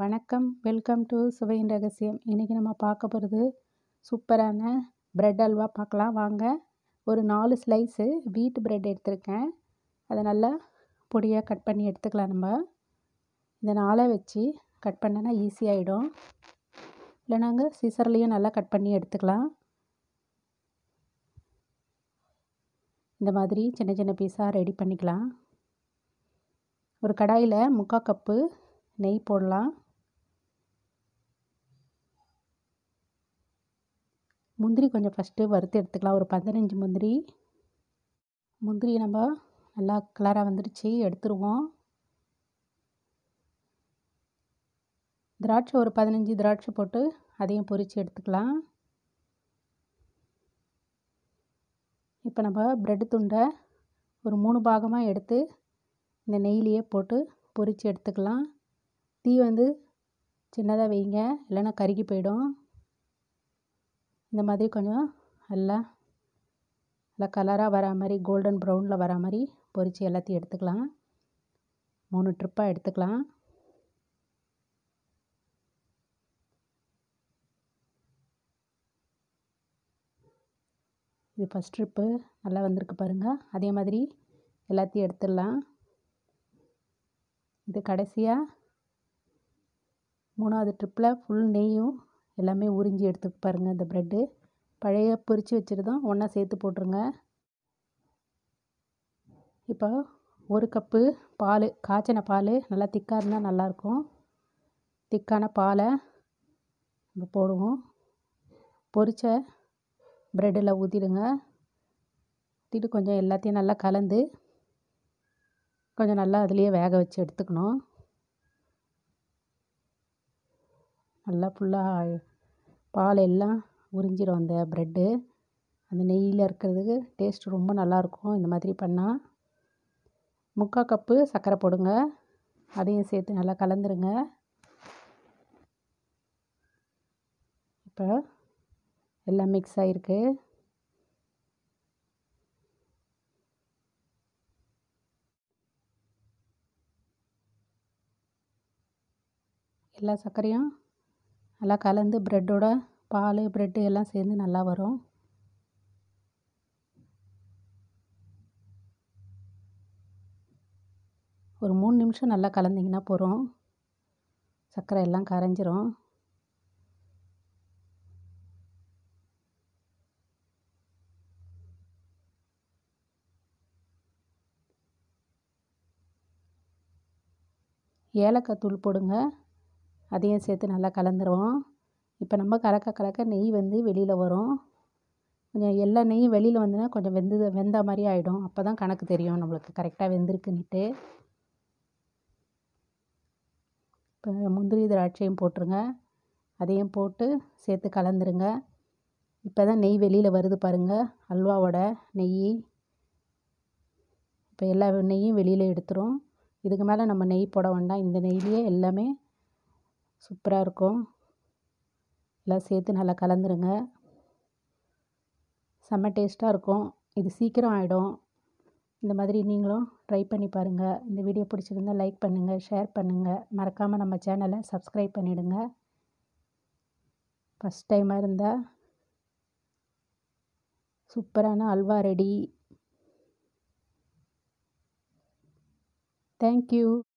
வணக்கம். Welcome to சுவையின் ரகசியம். இன்றைக்கி நம்ம பார்க்க போகிறது சூப்பரான ப்ரெட் அல்வா பார்க்கலாம். வாங்க. ஒரு நாலு ஸ்லைஸு வீட் ப்ரெட் எடுத்திருக்கேன். அதை நல்லா பொடியாக கட் பண்ணி எடுத்துக்கலாம் நம்ம. இந்த நாளை வச்சு கட் பண்ணனா ஈஸியாகிடும் இல்லை நாங்கள் சிசர்லேயும் நல்லா கட் பண்ணி எடுத்துக்கலாம். இந்த மாதிரி சின்ன சின்ன பீஸாக ரெடி பண்ணிக்கலாம். ஒரு கடாயில் முக்கால் கப்பு நெய் போடலாம். முந்திரி கொஞ்சம் ஃபஸ்ட்டு வறுத்து எடுத்துக்கலாம். ஒரு பதினஞ்சு முந்திரி. முந்திரி நம்ம நல்லா கலராக வந்துடுச்சு. எடுத்துருவோம். திராட்சை ஒரு பதினஞ்சு திராட்சை போட்டு அதையும் பொரித்து எடுத்துக்கலாம். இப்போ நம்ம ப்ரெட் துண்டை ஒரு மூணு பாகமாக எடுத்து இந்த நெய்லியே போட்டு பொரித்து எடுத்துக்கலாம். தீ வந்து சின்னதாக வைங்க. இல்லைன்னா கருகி போயிடும். இந்த மாதிரி கொஞ்சம் நல்லா நல்லா கலராக வரா மாதிரி கோல்டன் ப்ரௌனில் வரா மாதிரி பொரித்து எல்லாத்தையும் எடுத்துக்கலாம். மூணு ட்ரிப்பாக எடுத்துக்கலாம். இது ஃபஸ்ட் ட்ரிப்பு நல்லா வந்திருக்கு பாருங்கள் அதே மாதிரி எல்லாத்தையும் எடுத்துடலாம். இது கடைசியாக மூணாவது ட்ரிப்பில் ஃபுல் நெய்யும் எல்லாமே உறிஞ்சி எடுத்து பாருங்கள் இந்த ப்ரெட்டு பழைய பொரித்து வச்சுருந்தோம். ஒன்றா சேர்த்து போட்டுருங்க. இப்போ ஒரு கப்பு பால் காய்ச்சின பால் நல்லா திக்காக இருந்தால் நல்லாயிருக்கும். திக்கான பாலை நம்ம போடுவோம். பொரித்த ப்ரெட்டில் ஊற்றிடுங்க ஊற்றிட்டு கொஞ்சம் எல்லாத்தையும் நல்லா கலந்து கொஞ்சம் நல்லா அதுலேயே வேக வச்சு எடுத்துக்கணும். நல்லா ஃபுல்லாக பால் எல்லாம் உறிஞ்சிடும் அந்த ப்ரெட்டு அந்த நெய்யில் இருக்கிறதுக்கு டேஸ்ட் ரொம்ப நல்லாயிருக்கும். இந்த மாதிரி பண்ணால் முக்கால் கப்பு சர்க்கரை போடுங்க. அதையும் சேர்த்து நல்லா கலந்துருங்க. இப்போ எல்லாம் மிக்ஸ் ஆகிருக்கு எல்லா சர்க்கரையும் நல்லா கலந்து ப்ரெட்டோட பால் ப்ரெட்டு எல்லாம் சேர்ந்து நல்லா வரும். ஒரு மூணு நிமிஷம் நல்லா கலந்திங்கன்னா போகிறோம் சர்க்கரை எல்லாம் கரைஞ்சிரும். ஏலக்காய் தூள் போடுங்க. அதையும் சேர்த்து நல்லா கலந்துருவோம். இப்போ நம்ம கலக்க கலக்க நெய் வந்து வெளியில் வரும். கொஞ்சம் எல்லா நெய்யும் வெளியில் வந்துன்னா கொஞ்சம் வெந்து வெந்த மாதிரி ஆகிடும் அப்போ தான் கணக்கு தெரியும் நம்மளுக்கு. கரெக்டாக வெந்திருக்குன்ட்டு இப்போ முந்திரி திராட்சையும் போட்டுருங்க. அதையும் போட்டு சேர்த்து கலந்துருங்க. இப்போ தான் நெய் வெளியில் வருது பாருங்கள் அல்வாவோட நெய். இப்போ எல்லா நெய்யும் வெளியில் எடுத்துரும். இதுக்கு மேலே நம்ம நெய் போட வேண்டாம். இந்த நெய்லேயே எல்லாமே சூப்பராக இருக்கும். எல்லாம் சேர்த்து நல்லா கலந்துருங்க. செம்ம டேஸ்ட்டாக இருக்கும். இது சீக்கிரம் ஆகிடும் இந்த மாதிரி நீங்களும் ட்ரை பண்ணி பாருங்கள் இந்த வீடியோ பிடிச்சிருந்தால் லைக் பண்ணுங்கள் ஷேர் பண்ணுங்கள் மறக்காமல் நம்ம சேனலை சப்ஸ்கிரைப் பண்ணிவிடுங்க ஃபஸ்ட் டைமாக இருந்தால் சூப்பரான அல்வா ரெடி. தேங்க்யூ.